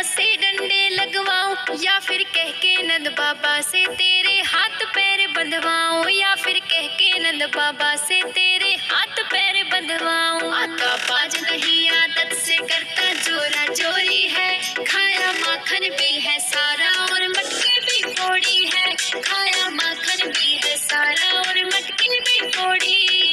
बाबा से डंडे लगवाओ या फिर कह के नंद बाबा से तेरे हाथ पैर बंधवाओ या फिर कह के नंद बाबा से तेरे हाथ पैर बंधवाओ आता बाज नहीं आदत से करता जोरा जोरी है। खाया माखन भी है सारा और मटकी भी थोड़ी है। खाया माखन भी है सारा और मटकी भी थोड़ी